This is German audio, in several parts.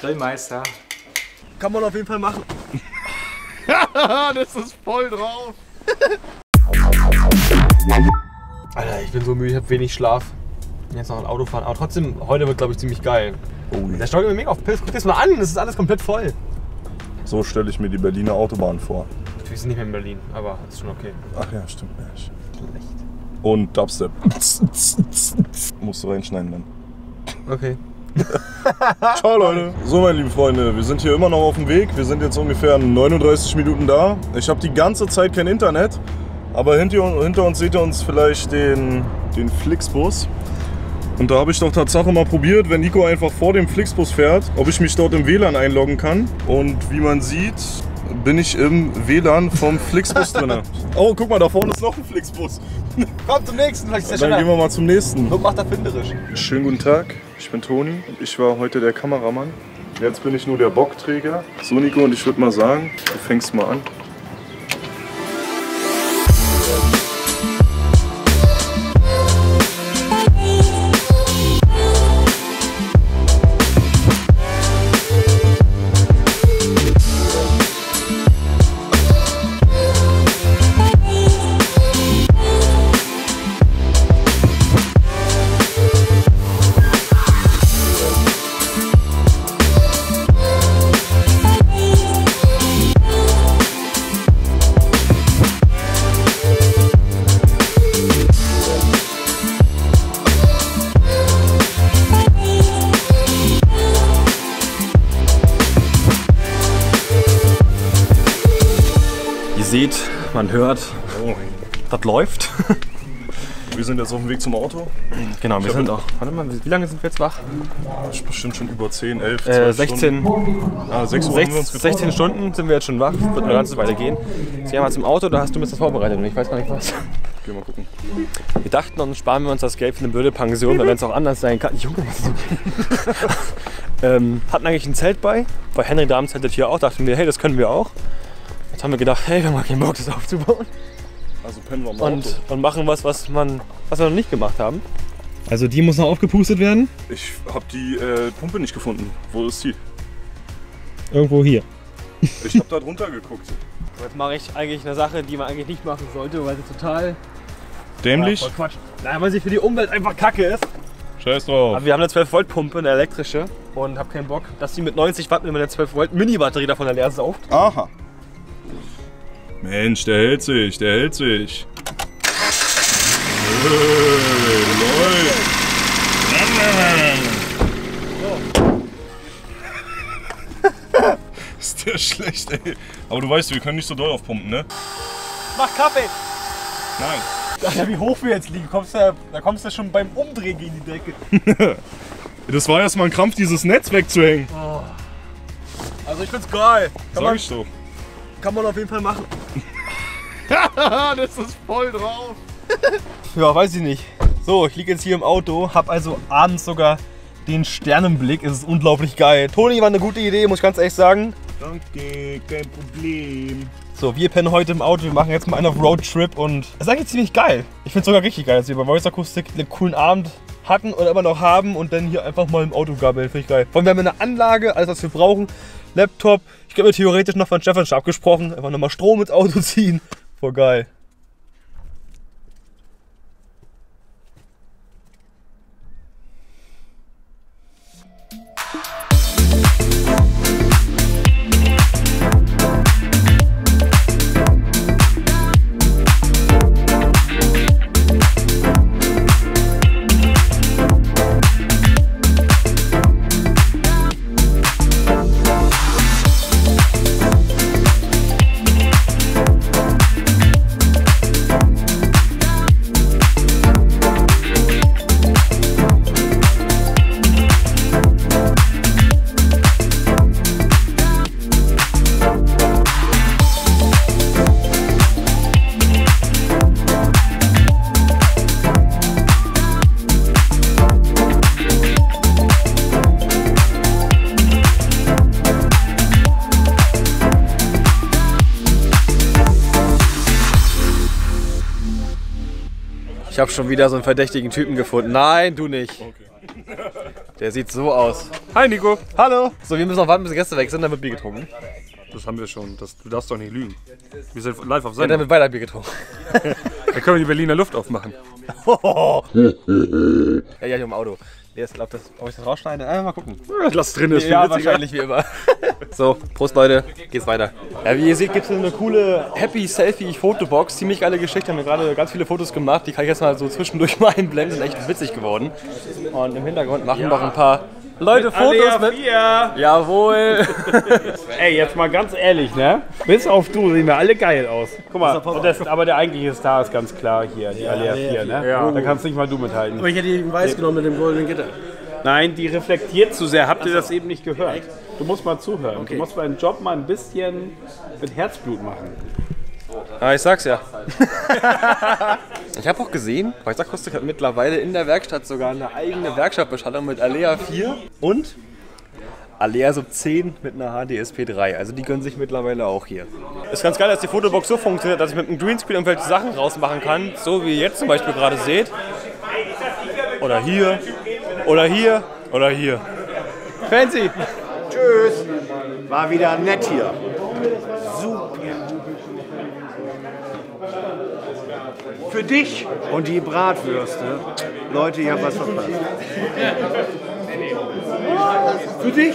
Grillmeister. Kann man auf jeden Fall machen. das ist voll drauf. Alter, ich bin so müde, ich habe wenig Schlaf. Jetzt noch ein Auto fahren, aber trotzdem, heute wird glaube ich ziemlich geil. Oh, Der steuert mir mega auf Pilz. Guck dir das mal an, das ist alles komplett voll. so stelle ich mir die Berliner Autobahn vor. Wir sind nicht mehr in Berlin, aber ist schon okay. Ach ja, stimmt. Ja, ich- Und Dubstep. Musst du reinschneiden dann. Okay. Ciao Leute. So meine lieben Freunde, wir sind hier immer noch auf dem Weg. Wir sind jetzt ungefähr 39 Minuten da. Ich habe die ganze Zeit kein Internet, aber hinter, hinter uns seht ihr uns vielleicht den, den Flixbus. Und da habe ich doch Tatsache mal probiert, wenn Nico einfach vor dem Flixbus fährt, ob ich mich dort im WLAN einloggen kann. Und wie man sieht, bin ich im WLAN vom Flixbus drin. Oh, guck mal, da vorne ist noch ein Flixbus. Komm zum nächsten, vielleicht ist der Dann gehen wir mal zum nächsten. Nur macht er finderisch. Schönen guten Tag, ich bin Toni und ich war heute der Kameramann. Jetzt bin ich nur der Bockträger. So Nico, und ich würde mal sagen, du fängst mal an. Man hört, Oh, das läuft. wir sind jetzt auf dem Weg zum Auto. genau, wir sind auch. Warte mal, wie lange sind wir jetzt wach? Bestimmt schon über 10, 11, 12 Äh, Stunden. 16, Ah, 6 Uhr haben wir uns 16, getroffen. 16 Stunden sind wir jetzt schon wach. Wird eine ganze Weile gehen. Jetzt gehen wir mal zum Auto, da hast du mir das vorbereitet und ich weiß gar nicht was. Gehen wir mal gucken. Wir dachten, dann sparen wir uns das Geld für eine blöde Pension, weil wenn es auch anders sein kann. Junge, was ist ähm, hatten eigentlich ein Zelt bei, weil Henry Dahm zeltet hier auch. Dachten wir, hey, das können wir auch. Jetzt haben wir gedacht, hey, wir haben mal keinen Bock, das aufzubauen. Also pennen wir am Und, Auto. und machen was, was, man, was wir noch nicht gemacht haben. Also die muss noch aufgepustet werden. Ich habe die äh, Pumpe nicht gefunden. Wo ist die? Irgendwo hier. Ich habe da drunter geguckt. Jetzt mache ich eigentlich eine Sache, die man eigentlich nicht machen sollte, weil sie total Dämlich? voll Quatsch. Nein, weil sie für die Umwelt einfach kacke ist. Scheiß drauf. Aber wir haben eine 12 Volt Pumpe, eine elektrische und hab keinen Bock, dass die mit 90 Watt mit einer 12 Volt Mini Batterie davon leer saugt. Aha. Mensch, der hält sich, der hält sich. Hey. Ist der schlecht, ey. Aber du weißt, wir können nicht so doll aufpumpen, ne? Mach Kaffee! Nein. Ja, wie hoch wir jetzt liegen, kommst du, da kommst du schon beim Umdrehen gegen die Decke. Das war erstmal ein Krampf, dieses Netz wegzuhängen. Also ich find's geil. Kann Sag man, ich doch. kann man auf jeden Fall machen. das ist voll drauf. Ja, weiß ich nicht. So, ich liege jetzt hier im Auto, hab also abends sogar den Sternenblick. Es ist unglaublich geil. Toni war eine gute Idee, muss ich ganz ehrlich sagen. Danke, kein Problem. So, wir pennen heute im Auto, wir machen jetzt mal einen auf Roadtrip und es ist eigentlich ziemlich geil. Ich finde es sogar richtig geil, dass wir bei Voice Akustik einen coolen Abend hatten oder immer noch haben und dann hier einfach mal im Auto gabbeln. Finde ich geil. Vor allem, wir haben eine Anlage, alles was wir brauchen. Laptop. Ich glaube mir theoretisch noch von Stefan schon abgesprochen. Einfach nochmal Strom ins Auto ziehen. Voll geil. Ich habe schon wieder so einen verdächtigen Typen gefunden. Nein, du nicht. Der sieht so aus. Hi Nico. Hallo. So, wir müssen noch warten, bis die Gäste weg sind, dann wird Bier getrunken. Das haben wir schon. Das, du darfst doch nicht lügen. Wir sind live auf Ja, dann Sendung. wird weiter Bier getrunken. Da können wir die Berliner Luft aufmachen. Ja, ja, hier im Auto. Nee, ich glaube, das, ob ich das rausschneide? Äh, mal gucken. Lass drin, ist Ja, wahrscheinlich wie immer. so, Prost Leute, geht's weiter. Ja, wie ihr seht, gibt es eine coole Happy Selfie Fotobox. Ziemlich geile Geschichte, haben wir gerade ganz viele Fotos gemacht. Die kann ich jetzt mal so zwischendurch mal einblenden, sind echt witzig geworden. Und im Hintergrund machen noch ein paar Leute Fotos mit. Jawohl. Ey, jetzt mal ganz ehrlich, ne? Bis auf du sehen wir alle geil aus. Guck mal, und das, aber der eigentliche Star ist ganz klar hier, die Alea 4, ne? Ja. Da kannst nicht mal du mithalten. Aber ich hätte ihn weiß genommen mit dem goldenen Gitter. Nein, die reflektiert zu sehr. Habt ihr das eben nicht gehört? Du musst mal zuhören. Du musst deinen Job mal ein bisschen mit Herzblut machen. Ja, ich sag's ja. ich habe auch gesehen, Häuserkustik hat mittlerweile in der Werkstatt sogar eine eigene Werkstattbeschallung mit Alea 4 und Alea Sub 10 mit einer HDSP 3. Also die gönnen sich mittlerweile auch hier. Ist ganz geil, dass die Fotobox so funktioniert, dass ich mit einem Greenscreen irgendwelche Sachen rausmachen kann, so wie ihr jetzt zum Beispiel gerade seht. Oder hier, oder hier, oder hier. Fancy! Tschüss. War wieder nett hier. Für dich und die Bratwürste. Leute, ihr habt was verpasst. Für dich.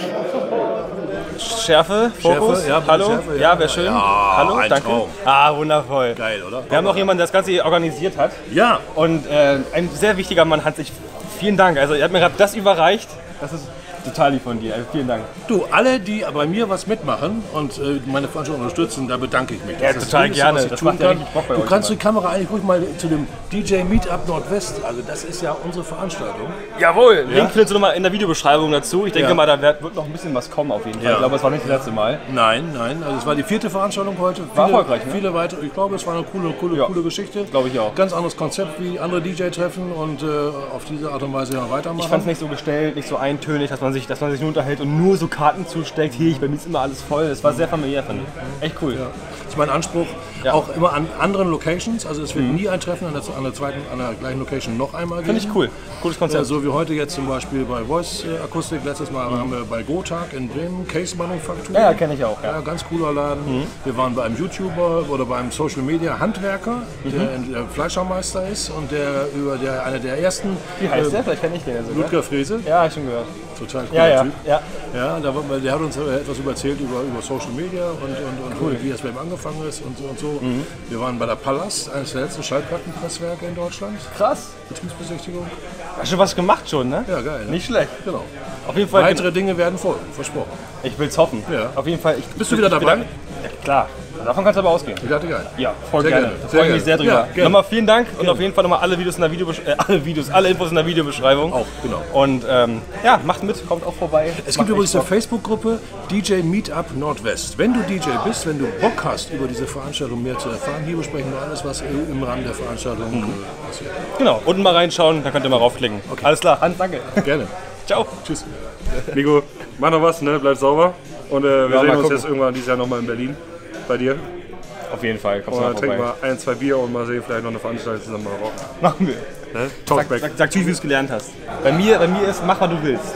Schärfe, Fokus. ja, Hallo. Schärfe, ja, wäre schön. Hallo, ein danke. Traum. Ah, wundervoll. Geil, oder? Wir haben noch jemanden, der das Ganze organisiert hat. Ja, Und äh, ein sehr wichtiger Mann hat sich. Vielen Dank. Also, ihr habt mir gerade das überreicht. Das ist total lieb von dir. Also, vielen Dank. du, alle, die bei mir was mitmachen und äh, meine Veranstaltung unterstützen, da bedanke ich mich. Ja, Das total das Mindeste, gerne. was ich Das tun macht ja kann. richtig Bock bei Du kannst immer. die Kamera eigentlich ruhig mal zu dem DJ Meetup Nordwest, also das ist ja unsere Veranstaltung. Jawohl. Link findest du nochmal in der Videobeschreibung dazu. Ich denke Ja. mal, da wird, noch ein bisschen was kommen auf jeden Fall. Ja. Ich glaube, es war nicht das letzte Mal. Nein, nein, also es war die vierte Veranstaltung heute. Viele, War erfolgreich, ne? Viele weitere, ich glaube, es war eine coole, coole, Ja. coole Geschichte. Glaube ich auch. Ganz anderes Konzept wie andere DJ-Treffen und äh, auf diese Art und Weise ja weitermachen. Ich fand es nicht so gestellt, nicht so eintönig, dass man sich, dass man sich nur unterhält und nur so Karten zusteckt. Hier, ich, bei mir ist immer alles voll. Es war sehr familiär, fand ich. Echt cool. Das ist mein Anspruch. Ja. Auch immer an anderen Locations. Also es wird nie ein Treffen an der, an der zweiten, an der gleichen Location noch einmal geben. Finde ich cool. Cooles Ja, Konzept. so wie heute jetzt zum Beispiel bei Voice äh, Akustik. Letztes Mal haben wir bei Gotag in Bremen Case Manufaktur. Ja, ja, kenne ich auch. Ja. Ja, ganz cooler Laden. Wir waren bei einem YouTuber oder beim Social Media Handwerker, der ein äh, Fleischermeister ist und der über der einer der ersten Wie heißt äh, der? Vielleicht kenne ich den ja sogar. Ludger Frese, Ja, ich schon gehört. total cooler Ja, ja. Typ. ja. Ja, war- der hat uns etwas erzählt über, über Social Media und, und, und wie es bei ihm angefangen ist und so. Und so. Wir waren bei der Palast, eines der letzten Schallplattenpresswerke in Deutschland. Krass. Betriebsbesichtigung. Hast schon was gemacht schon, ne? Ja, geil. Ne? Nicht schlecht. Genau. Auf jeden Fall. Weitere Dinge werden folgen, versprochen. Ich will's hoffen. Ja. Auf jeden Fall. Ich, Bist du wieder dabei? Ja, klar. Davon kannst du aber ausgehen. Ich dachte geil. Ja, voll Sehr gerne. gerne. Da Sehr freue ich mich sehr gerne. drüber. Ja, gerne. nochmal vielen Dank und auf jeden Fall nochmal alle Videos in der Videobesch äh, alle Videos, alle Infos in der Videobeschreibung. Auch, genau. Und ähm, ja, macht mit, kommt auch vorbei. Es gibt übrigens eine Facebook-Gruppe DJ Meetup Nordwest. Wenn du DJ bist, wenn du Bock hast, über diese Veranstaltung mehr zu erfahren, hier besprechen wir alles, was im Rahmen der Veranstaltung äh, passiert. Genau, unten mal reinschauen, dann könnt ihr mal raufklicken. Alles klar, Hans, danke. Gerne. Ciao. Tschüss. Nico, mach noch was, ne? bleib sauber. Und äh, wir Ja, sehen uns gucken. jetzt irgendwann dieses Jahr nochmal in Berlin. Bei dir. Auf jeden Fall, kommst Und dann mal trinken wir ein, zwei Bier und mal sehen, vielleicht noch eine Veranstaltung zusammen mal rocken. Machen wir. Ne? Sag, Talkback. sag, sag tschüss, wie du es gelernt hast. Bei mir, bei mir ist, mach, was du willst.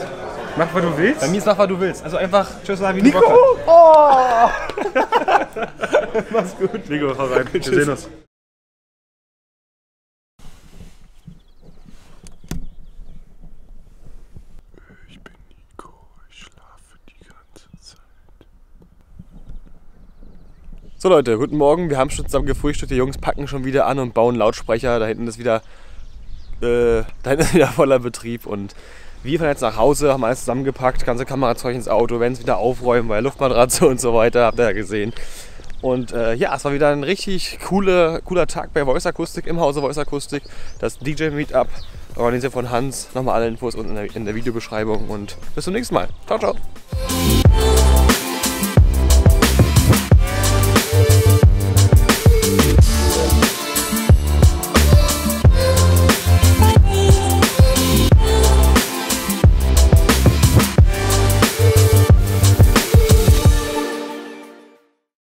Mach, was du willst. Bei mir ist, mach, was du willst. Also einfach tschüss sagen, wie du Bock hast. Mach's gut. Nico, hau rein. Wir sehen uns. Ich bin Nico, ich schlafe die ganze Zeit. So Leute, guten Morgen. Wir haben schon zusammen gefrühstückt. Die Jungs packen schon wieder an und bauen Lautsprecher. Da hinten ist wieder, äh, da hinten ist wieder voller Betrieb. Und wir fahren jetzt nach Hause, haben alles zusammengepackt, ganze Kamerazeug ins Auto, werden es wieder aufräumen, weil Luftmatratze und so weiter, habt ihr ja gesehen. Und äh, ja, es war wieder ein richtig coole, cooler Tag bei Voice Akustik im Hause Voice Akustik. Das DJ Meetup, organisiert von Hans. Nochmal alle Infos unten in der, in der Videobeschreibung und bis zum nächsten Mal. Ciao, ciao.